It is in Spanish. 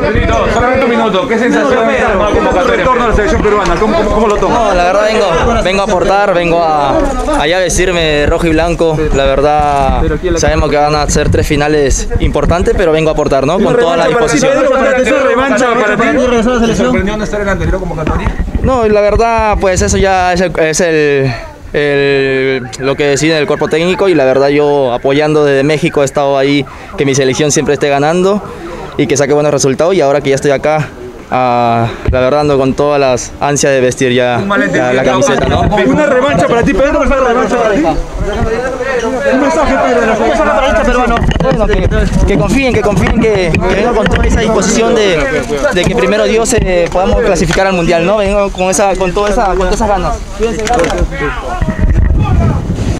Pedrito, solamente un minuto. ¿Qué sensación es nueva convocatoria? retorno a la selección peruana? ¿Cómo, cómo, cómo lo tomas? No, la verdad vengo, vengo a aportar, vengo a allá a vestirme rojo y blanco. La verdad sabemos que van a ser tres finales importantes, pero vengo a aportar, ¿no? Con toda la disposición. ¿Es revancha para ti? ¿Te sorprendió no estar en la anterior convocatoria? No, la verdad, pues eso ya es el, es el, el- lo que decide el cuerpo técnico y la verdad yo apoyando desde México he estado ahí que mi selección siempre esté ganando y que saque buenos resultados y ahora que ya estoy acá, ah, la verdad ando con todas las ansias de vestir ya la, la camiseta, ¿no? Una revancha para ti, Pedro. Una revancha para ti. Un mensaje, Pedro. Bueno, que, que confíen, que confíen, que, que vengo con toda esa disposición de, de que primero Dios eh, podamos clasificar al mundial, ¿no? Vengo con esa, con toda esa, con todas esas ganas.